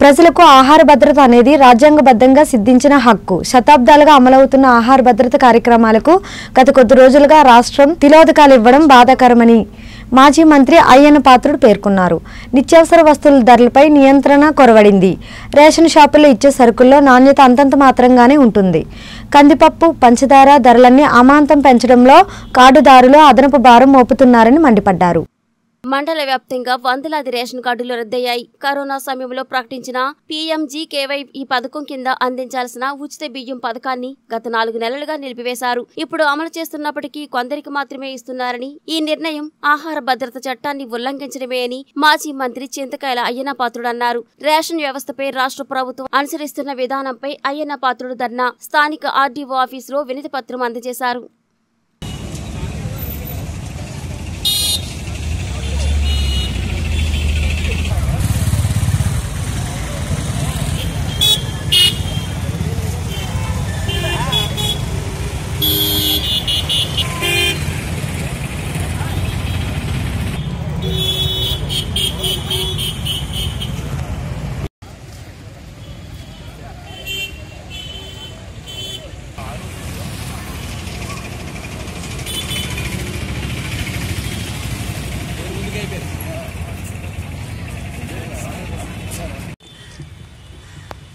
ప్రజలకు ఆహార భద్రత అనేది రాజ్యాంగబద్ధంగా సిద్ధించిన హక్కు. శతాబ్దాలుగా అమలవుతున్న ఆహార భద్రత కార్యక్రమాలకు గత కొద్ది రోజులుగా రాష్ట్రం తిలోదకాలు ఇవ్వడం బాధాకరమని మాజీ మంత్రి అయ్యన్న పాత్రుడు పేర్కొన్నారు. నిత్యావసర వస్తువుల ధరలపై నియంత్రణ కొరవడింది. రేషన్ షాపుల్లో ఇచ్చే సరుకుల్లో నాణ్యత అంతంత మాత్రంగానే ఉంటుంది. కందిపప్పు పంచదార ధరలన్నీ అమాంతం పెంచడంలో కార్డుదారులు అదనపు భారం మోపుతున్నారని మండిపడ్డారు. మండల వ్యాప్తంగా వందలాది రేషన్ కార్డులు రద్దయ్యాయి. కరోనా సమయంలో ప్రకటించిన పీఎంజీకేవై ఈ పథకం కింద అందించాల్సిన ఉచిత బియ్యం పథకాన్ని గత నాలుగు నెలలుగా నిలిపివేశారు. ఇప్పుడు అమలు చేస్తున్నప్పటికీ కొందరికి మాత్రమే ఇస్తున్నారని ఈ నిర్ణయం ఆహార భద్రత చట్టాన్ని ఉల్లంఘించడమే అని మాజీ మంత్రి చింతకాయల అయ్యన్న పాత్రుడు అన్నారు. రేషన్ వ్యవస్థపై రాష్ట్ర ప్రభుత్వం అనుసరిస్తున్న విధానంపై అయ్యన్న పాత్రుడు ధర్నా స్థానిక ఆర్డీఓ ఆఫీసులో వినతి పత్రం అందజేశారు.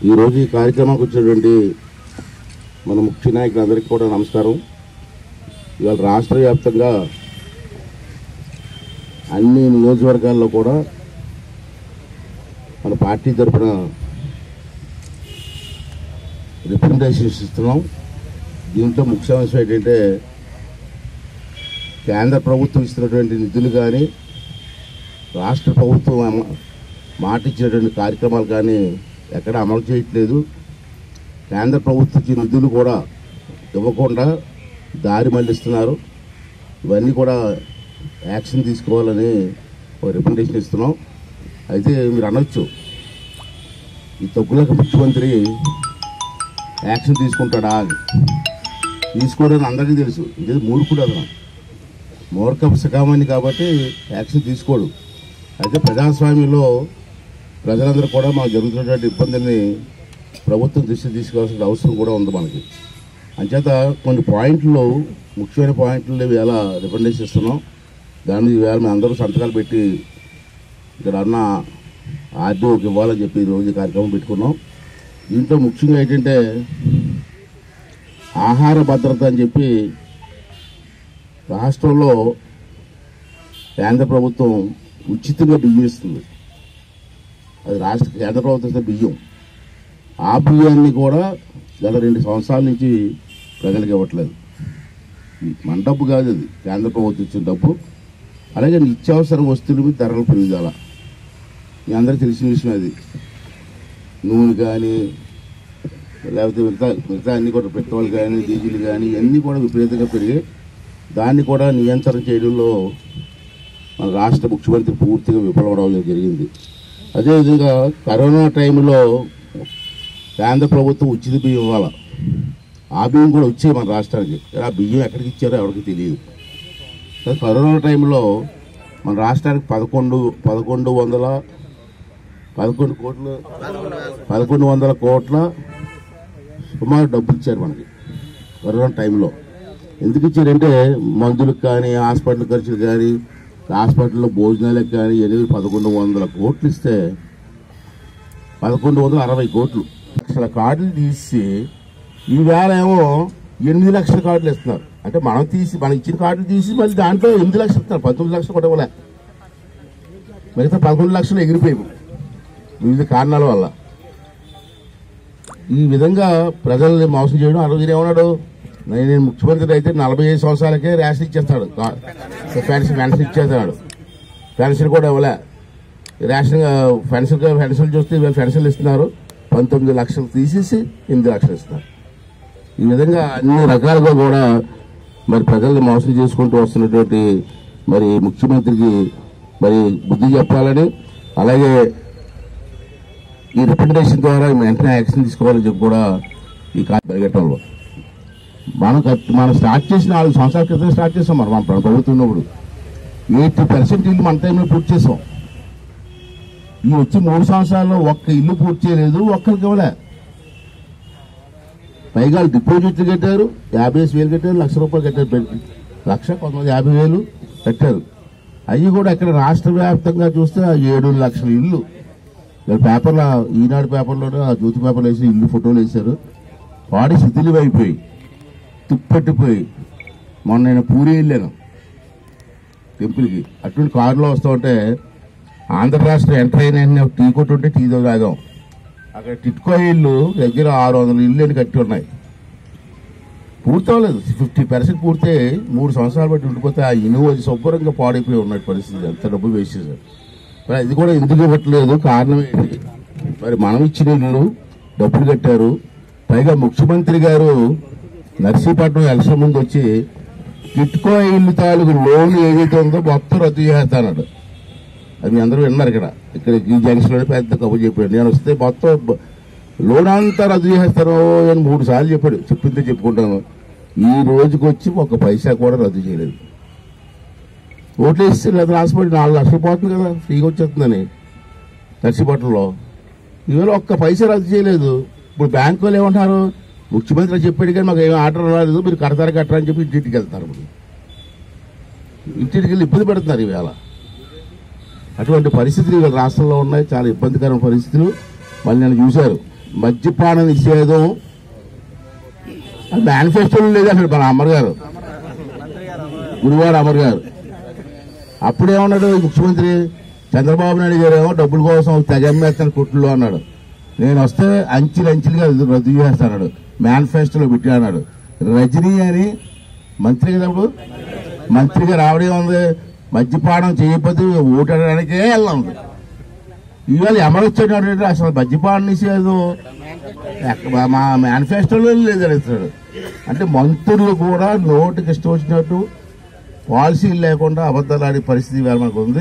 ఈరోజు ఈ కార్యక్రమానికి వచ్చినటువంటి మన ముఖ్య నాయకులందరికీ కూడా నమస్కారం. ఇవాళ రాష్ట్ర వ్యాప్తంగా అన్ని నియోజకవర్గాల్లో కూడా మన పార్టీ తరఫున రిప్రజెంటేషన్స్ ఇస్తున్నాం. దీంట్లో ముఖ్య అంశం ఏంటంటే కేంద్ర ప్రభుత్వం ఇస్తున్నటువంటి నిధులు కానీ రాష్ట్ర ప్రభుత్వం అమ- మాట ఇచ్చినటువంటి కార్యక్రమాలు కానీ ఎక్కడ అమలు చేయట్లేదు. కేంద్ర ప్రభుత్వ నిధులు కూడా ఇవ్వకుండా దారి మళ్ళిస్తున్నారు ఇవన్నీ కూడా యాక్షన్ తీసుకోవాలని రికమెండేషన్ ఇస్తున్నాం. అయితే మీరు అనొచ్చు ఈ తగ్గులకు ముఖ్యమంత్రి యాక్షన్ తీసుకుంటాడా అని. తీసుకోవడానికి అందరికీ తెలుసు. ఇది మూర్ఖుడు అతను. మూర్ఖ సకామని కాబట్టి యాక్షన్ తీసుకోడు. అయితే ప్రజాస్వామ్యంలో ప్రజలందరూ కూడా మాకు జరుగుతున్నటువంటి ఇబ్బందుల్ని ప్రభుత్వం దృష్టి తీసుకోవాల్సిన అవసరం కూడా ఉంది మనకి. అంచేత కొన్ని పాయింట్లు ముఖ్యమైన పాయింట్లు ఎలా రికమెండేషన్ ఇస్తున్నాం దాని మీద వేళ మేము అందరూ సంతకాలు పెట్టి ఇక్కడ అన్న ఆర్డీఓకి ఇవ్వాలని చెప్పి ఈరోజు కార్యక్రమం పెట్టుకున్నాం. దీంట్లో ముఖ్యంగా ఏంటంటే ఆహార భద్రత అని చెప్పి రాష్ట్రంలో కేంద్ర ప్రభుత్వం ఉచితంగా బియ్యం ఇస్తుంది. అది రాష్ట్ర కేంద్ర ప్రభుత్వం బియ్యం. ఆ బియ్యాన్ని కూడా గత రెండు సంవత్సరాల నుంచి ప్రజలకు ఇవ్వట్లేదు. మన డబ్బు కాదు అది. కేంద్ర ప్రభుత్వం ఇచ్చిన డబ్బు. అలాగే నిత్యావసర వస్తువులు ధరలు పెరుగుదల. మీ అందరూ తెలిసిన విషయం అది. నూనె కానీ లేకపోతే మిగతా మిగతా అన్ని కూడా పెట్రోల్ కానీ డీజిల్ కానీ ఇవన్నీ కూడా విపరీతంగా పెరిగాయి దాన్ని కూడా నియంత్రణ చేయడంలో మన రాష్ట్ర ముఖ్యమంత్రి పూర్తిగా విఫలమవడం జరిగింది. అదేవిధంగా కరోనా టైంలో కేంద్ర ప్రభుత్వం ఉచిత బియ్యం ఇవ్వాలి? ఆ బియ్యం కూడా వచ్చాయి మన రాష్ట్రానికి. ఆ బియ్యం ఎక్కడికి ఇచ్చారో ఎవరికి తెలియదు. కరోనా టైంలో మన రాష్ట్రానికి పదకొండు పదకొండు వందల పదకొండు కోట్లు పదకొండు వందల కోట్ల సుమారు డబ్బులు ఇచ్చారు మనకి కరోనా టైంలో. ఎందుకు ఇచ్చారంటే మందులకు కానీ హాస్పిటల్ ఖర్చులు కానీ హాస్పిటల్లో భోజనాలకు కానీ ఎనిమిది పదకొండు వందల కోట్లు ఇస్తే పదకొండు వందల అరవై కోట్లు. లక్షల కార్డులు తీసి ఈవేళ ఏమో ఎనిమిది లక్షల కార్డులు ఇస్తున్నారు అంటే మనం తీసి మనం ఇచ్చిన కార్డులు తీసి మళ్ళీ దాంట్లో ఎనిమిది లక్షలు ఇస్తున్నారు. పంతొమ్మిది లక్షలు కూడా ఇవ్వలే మిగతా పదకొండు లక్షలు ఎగిరిపోయాము వివిధ కారణాల వల్ల. ఈ విధంగా ప్రజల్ని మోసం చేయడం ఆ రోజు ఏమన్నాడు నేను ముఖ్యమంత్రి అయితే నలభై ఐదు సంవత్సరాలకే రేషన్ ఇచ్చేస్తాడు. కా- పెన్షన్ పెన్షన్ ఇచ్చేస్తాడు. పెన్షన్ కూడా ఇవ్వలే. రేషన్ పెన్షన్ పెన్షన్ చూస్తే ఇవాళ పెన్షన్లు ఇస్తున్నారు. పంతొమ్మిది లక్షలు తీసేసి ఎనిమిది లక్షలు ఇస్తున్నారు. ఈ విధంగా అన్ని రకాలుగా కూడా మరి ప్రజల్ని మోసం చేసుకుంటూ వస్తున్నటువంటి మరి ముఖ్యమంత్రికి మరి బుద్ధి చెప్పాలని అలాగే ఈ రికమెండేషన్ ద్వారా వెంటనే యాక్షన్ తీసుకోవాలని చెప్పి కూడా ఈ కార్య పరిగెట్టడంలో మనం మనం స్టార్ట్ చేసిన నాలుగు సంవత్సరాల క్రితం స్టార్ట్ చేసాం మనం మన ప్రభుత్వం ఉన్నప్పుడు ఎయిటీ పర్సెంట్ ఇల్లు మన టైంలో పూర్తి చేసాం. ఈ వచ్చి మూడు సంవత్సరాల్లో ఒక్క ఇల్లు పూర్తి చేయలేదు ఒక్కరికి ఇవ్వలే. పైగా డిపాజిట్లు కట్టారు యాభై వేలు కట్టారు లక్ష రూపాయలు కట్టారు లక్ష కొంతమంది యాభై వేలు కట్టారు. అవి కూడా ఇక్కడ రాష్ట్ర వ్యాప్తంగా చూస్తే ఆ ఏడు లక్షల ఇల్లు. పేపర్లో ఈనాడు పేపర్లో ఆ జ్యోతి పేపర్లు వేసి ఇల్లు ఫోటోలు వేశారు. వాడి శిథిలం అయిపోయి తుప్పెట్టిపోయి మొన్న నేను పూరి వెళ్ళాను. టెంపుల్కి. అటువంటి కారులో వస్తూ ఉంటే ఆంధ్ర రాష్ట్రం ఎంటర్ అయిన టీ కొట్టు ఉంటే టీ తాగాం. అక్కడ టిట్కో ఇల్లు దగ్గర ఆరు వందల ఇల్లు అని కట్టి ఉన్నాయి. పూర్తవలేదు ఫిఫ్టీ పర్సెంట్ పూర్తే మూడు సంవత్సరాలు బట్టి ఉండిపోతే ఆ ఇనువు అది శుభ్రంగా పాడైపోయి ఉన్నట్టు పరిస్థితి. ఎంత డబ్బు వేసేసారు మరి అది కూడా ఎందుకు ఇవ్వట్లేదు? కారణం ఏంటి? మరి మనం ఇచ్చిన ఇల్లు డబ్బులు కట్టారు. పైగా ముఖ్యమంత్రి గారు నర్సీపట్నం ఎలక్షన్ ముందు వచ్చి కిట్కో ఇల్లు తాలూకు లోన్ ఏదైతే ఉందో మొత్తం రద్దు చేస్తానన్నాడు అది మీ అందరూ విన్నారు ఇక్కడ. ఇక్కడ ఈ జంక్షన్లోనే పెద్ద కబు చెప్పాడు. నేను వస్తే మొత్తం లోన్ అంతా రద్దు చేస్తాను అని మూడు సార్లు చెప్పాడు. చెప్పిందే చెప్పుకుంటాను. ఈ రోజుకి వచ్చి ఒక పైసా కూడా రద్దు చేయలేదు. ఓట్లు వేస్తే లేదా హాస్పిటల్ నాలుగు లక్షలు పోతుంది కదా ఫ్రీగా వచ్చేస్తుందని. నర్సీపట్నంలో. ఈవేళ ఒక్క పైసా రద్దు చేయలేదు. ఇప్పుడు బ్యాంకు వాళ్ళు ఏమంటారు? ముఖ్యమంత్రి చెప్పాడు కానీ మాకు ఏం ఆర్డర్ రాలేదు. మీరు కడతారు కట్టరా అని చెప్పి ఇంటింటికి వెళ్తారు ఇప్పుడు ఇంటింటికి వెళ్ళి ఇబ్బంది పెడుతున్నారు ఈవేళ. అటువంటి పరిస్థితులు ఇవాళ రాష్ట్రంలో ఉన్నాయి. చాలా ఇబ్బందికరమైన పరిస్థితులు. మళ్ళీ నేను చూశారు. మద్యపాన నిషేధం. మేనిఫెస్టోలో అసలు మన అమర్ గారు. గురువారు అమర్ గారు. అప్పుడేమన్నాడు ముఖ్యమంత్రి చంద్రబాబు నాయుడు గారు ఏమో డబ్బుల కోసం తెగమ్మేస్తాను కుట్లు అన్నాడు. నేను వస్తే అంచెలు రద్దు- చేస్తాడు మేనిఫెస్టోలో పెట్టాడు రజనీ అని మంత్రి కదప్పుడు మంత్రిగా రావడం ఉంది మద్యపానం చేయకపోతే ఓటడానికే వెళ్ళాం. ఇవాళ అమలు అసలు మద్యపానం నిషేధం. మా మేనిఫెస్టోలో లేదు అంటే మంత్రులు కూడా నోటికి ఇష్టం వచ్చినట్టు పాలసీలు లేకుండా అబద్ధాలు ఆడే పరిస్థితి మనకు ఉంది.